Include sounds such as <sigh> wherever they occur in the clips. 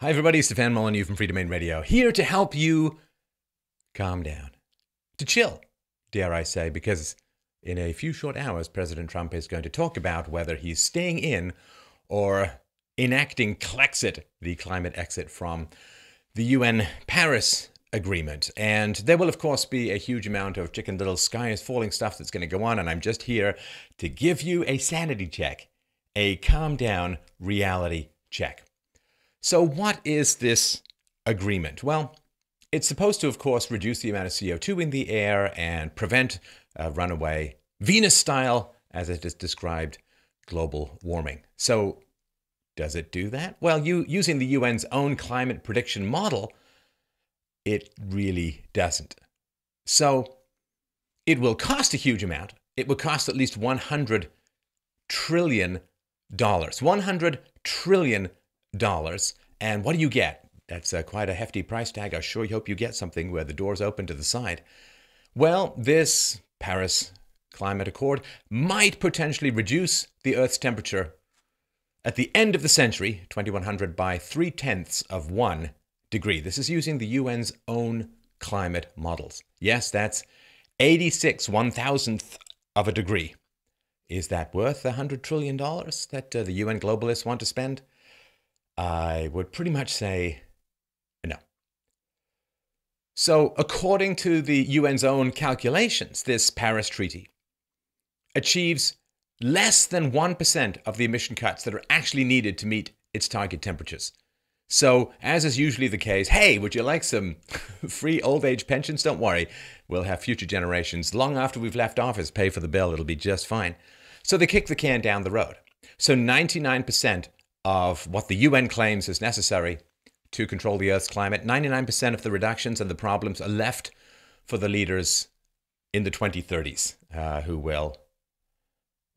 Hi, everybody. Stefan Molyneux from Freedomain Radio, here to help you calm down, to chill, dare I say, because in a few short hours, President Trump is going to talk about whether he's staying in or enacting Clexit, the climate exit from the UN Paris Agreement. And there will, of course, be a huge amount of chicken little sky is falling stuff that's going to go on. And I'm just here to give you a sanity check, a calm down reality check. So, what is this agreement? Well, it's supposed to, of course, reduce the amount of CO2 in the air and prevent uh, runaway Venus style, as it is described, global warming. So, does it do that? Well, you, using the UN's own climate prediction model, it really doesn't. So, it will cost a huge amount. It will cost at least 100 trillion dollars. 100 trillion dollars. And what do you get? That's uh, quite a hefty price tag. I sure hope you get something where the doors open to the side. Well, this Paris Climate Accord might potentially reduce the Earth's temperature at the end of the century, 2100, by three tenths of one degree. This is using the UN's own climate models. Yes, that's 86 one thousandth of a degree. Is that worth $100 trillion that uh, the UN globalists want to spend? I would pretty much say no. So, according to the UN's own calculations, this Paris Treaty achieves less than 1% of the emission cuts that are actually needed to meet its target temperatures. So, as is usually the case, hey, would you like some <laughs> free old age pensions? Don't worry, we'll have future generations long after we've left office pay for the bill. It'll be just fine. So, they kick the can down the road. So, 99% of what the UN claims is necessary to control the Earth's climate. 99% of the reductions and the problems are left for the leaders in the 2030s uh, who will,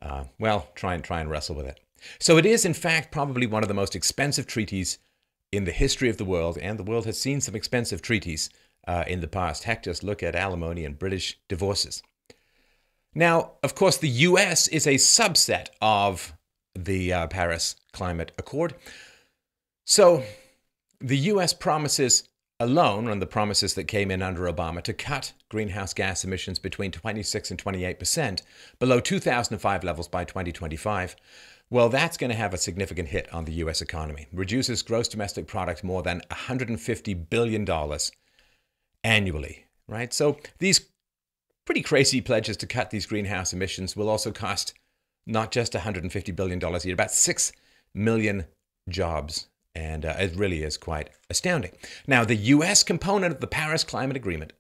uh, well, try and try and wrestle with it. So it is, in fact, probably one of the most expensive treaties in the history of the world, and the world has seen some expensive treaties uh, in the past. Heck, just look at alimony and British divorces. Now, of course, the US is a subset of the uh, Paris Climate Accord. So the US promises alone, on the promises that came in under Obama, to cut greenhouse gas emissions between 26 and 28 percent below 2005 levels by 2025. Well, that's going to have a significant hit on the US economy. Reduces gross domestic product more than $150 billion annually, right? So these pretty crazy pledges to cut these greenhouse emissions will also cost not just $150 billion a year, about 6 million jobs. And uh, it really is quite astounding. Now, the US component of the Paris Climate Agreement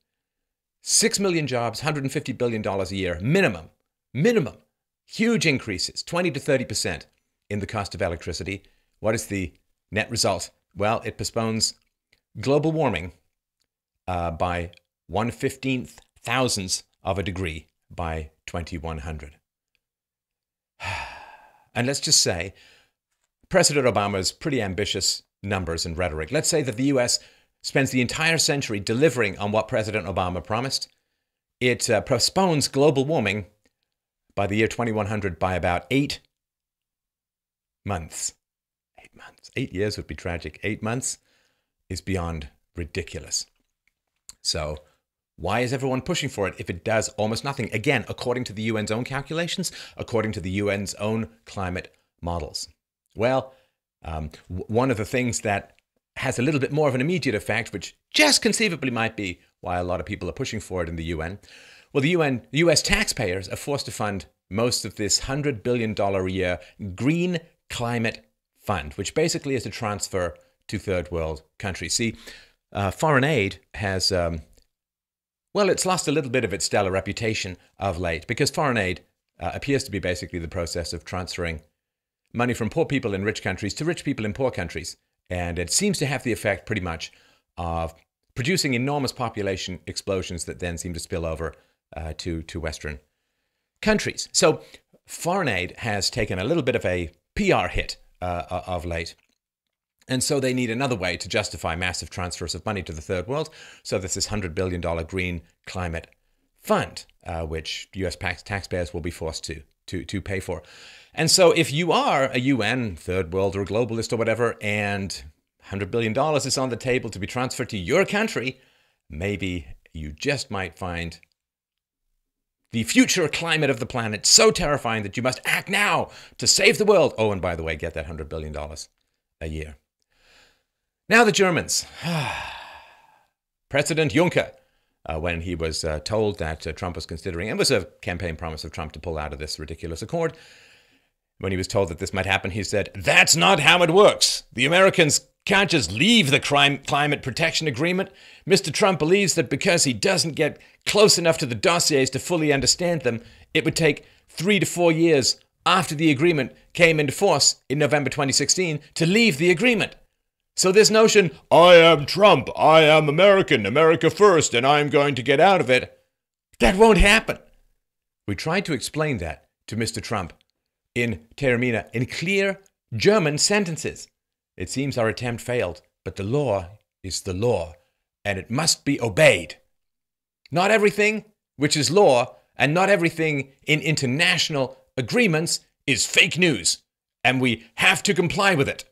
6 million jobs, $150 billion a year, minimum, minimum. Huge increases, 20 to 30% in the cost of electricity. What is the net result? Well, it postpones global warming uh, by 115th thousandths of a degree by 2100. And let's just say President Obama's pretty ambitious numbers and rhetoric. Let's say that the US spends the entire century delivering on what President Obama promised. It uh, postpones global warming by the year 2100 by about eight months. Eight months. Eight years would be tragic. Eight months is beyond ridiculous. So, why is everyone pushing for it if it does almost nothing? Again, according to the UN's own calculations, according to the UN's own climate models. Well, um, one of the things that has a little bit more of an immediate effect, which just conceivably might be why a lot of people are pushing for it in the UN. Well, the UN, US taxpayers are forced to fund most of this $100 billion a year Green Climate Fund, which basically is a transfer to third world countries. See, uh, foreign aid has um, well, it's lost a little bit of its stellar reputation of late because foreign aid uh, appears to be basically the process of transferring money from poor people in rich countries to rich people in poor countries. And it seems to have the effect pretty much of producing enormous population explosions that then seem to spill over uh, to, to Western countries. So foreign aid has taken a little bit of a PR hit uh, of late. And so they need another way to justify massive transfers of money to the third world. So there's this $100 billion green climate fund, uh, which US taxpayers will be forced to, to, to pay for. And so if you are a UN, third world, or a globalist or whatever, and $100 billion is on the table to be transferred to your country, maybe you just might find the future climate of the planet so terrifying that you must act now to save the world. Oh, and by the way, get that $100 billion a year. Now, the Germans. <sighs> President Juncker, uh, when he was uh, told that uh, Trump was considering, it was a campaign promise of Trump to pull out of this ridiculous accord. When he was told that this might happen, he said, That's not how it works. The Americans can't just leave the crime, climate protection agreement. Mr. Trump believes that because he doesn't get close enough to the dossiers to fully understand them, it would take three to four years after the agreement came into force in November 2016 to leave the agreement. So, this notion, I am Trump, I am American, America first, and I'm going to get out of it, that won't happen. We tried to explain that to Mr. Trump in Taormina in clear German sentences. It seems our attempt failed, but the law is the law, and it must be obeyed. Not everything which is law and not everything in international agreements is fake news, and we have to comply with it.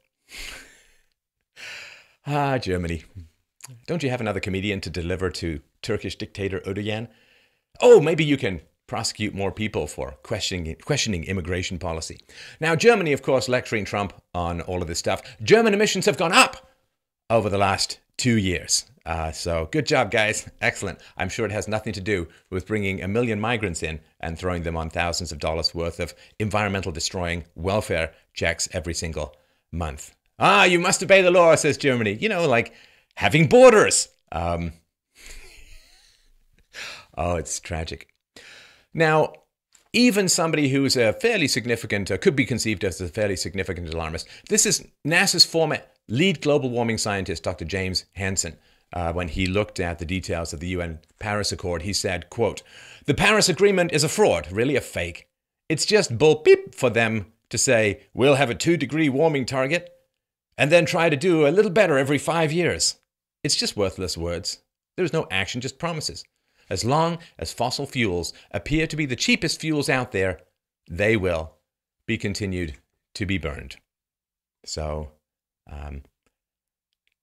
Ah, Germany. Don't you have another comedian to deliver to Turkish dictator Erdogan? Oh, maybe you can prosecute more people for questioning, questioning immigration policy. Now, Germany, of course, lecturing Trump on all of this stuff. German emissions have gone up over the last two years. Uh, so good job, guys. Excellent. I'm sure it has nothing to do with bringing a million migrants in and throwing them on thousands of dollars worth of environmental destroying welfare checks every single month. Ah, you must obey the law, says Germany. You know, like having borders. Um, <laughs> oh, it's tragic. Now, even somebody who's a fairly significant, uh, could be conceived as a fairly significant alarmist, this is NASA's former lead global warming scientist, Dr. James Hansen. Uh, when he looked at the details of the UN Paris Accord, he said, quote, The Paris Agreement is a fraud, really a fake. It's just bull beep for them to say, we'll have a two degree warming target, and then try to do a little better every five years. It's just worthless words. There's no action, just promises. As long as fossil fuels appear to be the cheapest fuels out there, they will be continued to be burned. So, um,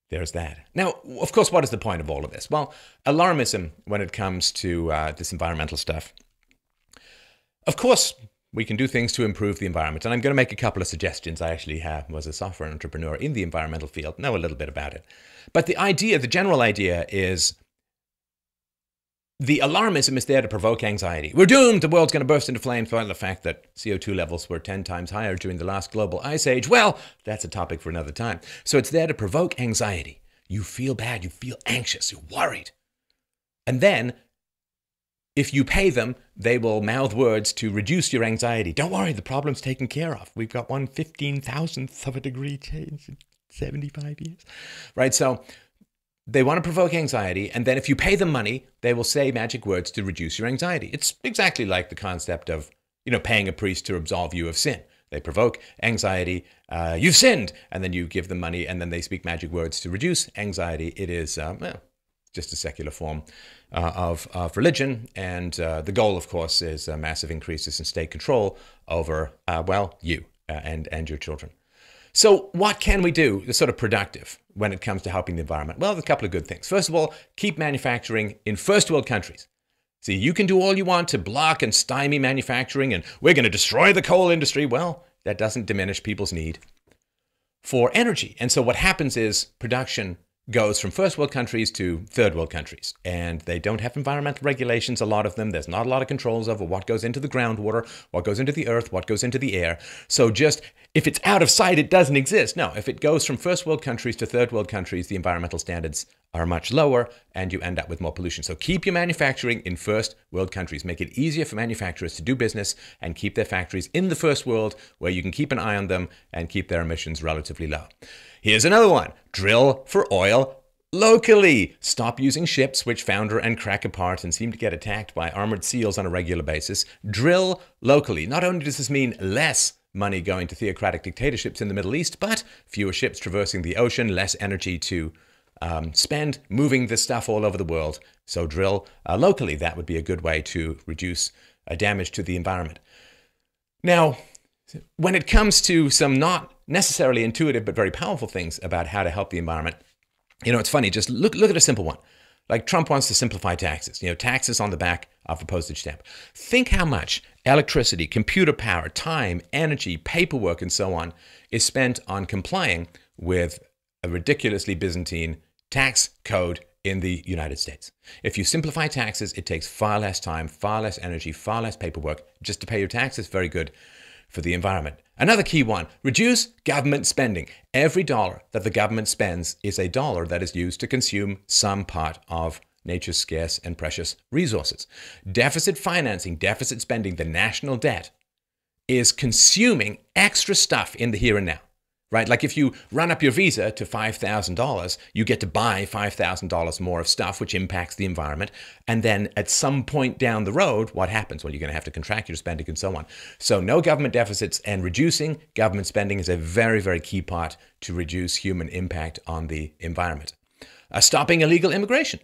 there's that. Now, of course, what is the point of all of this? Well, alarmism when it comes to uh, this environmental stuff. Of course, we can do things to improve the environment. And I'm going to make a couple of suggestions. I actually have, was a software entrepreneur in the environmental field, know a little bit about it. But the idea, the general idea is the alarmism is there to provoke anxiety. We're doomed. The world's going to burst into flames. Well, the fact that CO2 levels were 10 times higher during the last global ice age, well, that's a topic for another time. So it's there to provoke anxiety. You feel bad. You feel anxious. You're worried. And then, if you pay them, they will mouth words to reduce your anxiety. Don't worry, the problem's taken care of. We've got one one fifteen thousandth of a degree change in 75 years. Right? So they want to provoke anxiety, and then if you pay them money, they will say magic words to reduce your anxiety. It's exactly like the concept of, you know, paying a priest to absolve you of sin. They provoke anxiety. Uh, you've sinned, and then you give them money, and then they speak magic words to reduce anxiety. It is um, well, just a secular form uh, of, of religion, and uh, the goal, of course, is massive increases in state control over, uh, well, you uh, and and your children. So, what can we do that's sort of productive when it comes to helping the environment? Well, there's a couple of good things. First of all, keep manufacturing in first world countries. See, you can do all you want to block and stymie manufacturing, and we're going to destroy the coal industry. Well, that doesn't diminish people's need for energy. And so, what happens is production goes from first world countries to third world countries. And they don't have environmental regulations, a lot of them. There's not a lot of controls over what goes into the groundwater, what goes into the earth, what goes into the air. So just if it's out of sight, it doesn't exist. No, if it goes from first world countries to third world countries, the environmental standards are much lower and you end up with more pollution. So keep your manufacturing in first world countries. Make it easier for manufacturers to do business and keep their factories in the first world where you can keep an eye on them and keep their emissions relatively low. Here's another one drill for oil locally. Stop using ships which founder and crack apart and seem to get attacked by armored seals on a regular basis. Drill locally. Not only does this mean less money going to theocratic dictatorships in the Middle East, but fewer ships traversing the ocean, less energy to um, spend moving this stuff all over the world. So drill uh, locally. That would be a good way to reduce uh, damage to the environment. Now, when it comes to some not necessarily intuitive but very powerful things about how to help the environment. You know, it's funny, just look look at a simple one. Like Trump wants to simplify taxes, you know, taxes on the back of a postage stamp. Think how much electricity, computer power, time, energy, paperwork, and so on is spent on complying with a ridiculously Byzantine tax code in the United States. If you simplify taxes, it takes far less time, far less energy, far less paperwork just to pay your taxes. Very good for the environment. Another key one reduce government spending. Every dollar that the government spends is a dollar that is used to consume some part of nature's scarce and precious resources. Deficit financing, deficit spending, the national debt is consuming extra stuff in the here and now right? Like if you run up your visa to $5,000, you get to buy $5,000 more of stuff, which impacts the environment. And then at some point down the road, what happens? Well, you're going to have to contract your spending and so on. So no government deficits and reducing government spending is a very, very key part to reduce human impact on the environment. Uh, stopping illegal immigration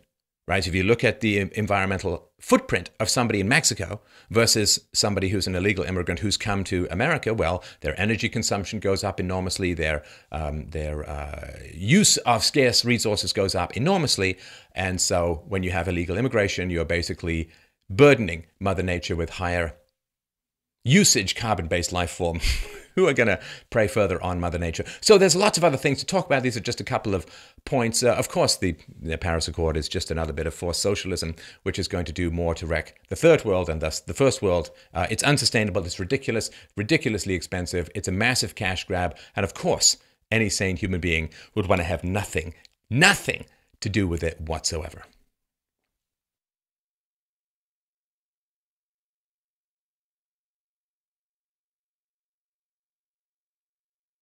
right? If you look at the environmental footprint of somebody in Mexico versus somebody who's an illegal immigrant who's come to America, well, their energy consumption goes up enormously, their um, their uh, use of scarce resources goes up enormously, and so when you have illegal immigration, you're basically burdening Mother Nature with higher usage carbon-based life form <laughs> who are going to prey further on Mother Nature. So there's lots of other things to talk about. These are just a couple of points. Uh, of course, the, the, Paris Accord is just another bit of forced socialism, which is going to do more to wreck the third world and thus the first world. Uh, it's unsustainable. It's ridiculous, ridiculously expensive. It's a massive cash grab. And of course, any sane human being would want to have nothing, nothing to do with it whatsoever.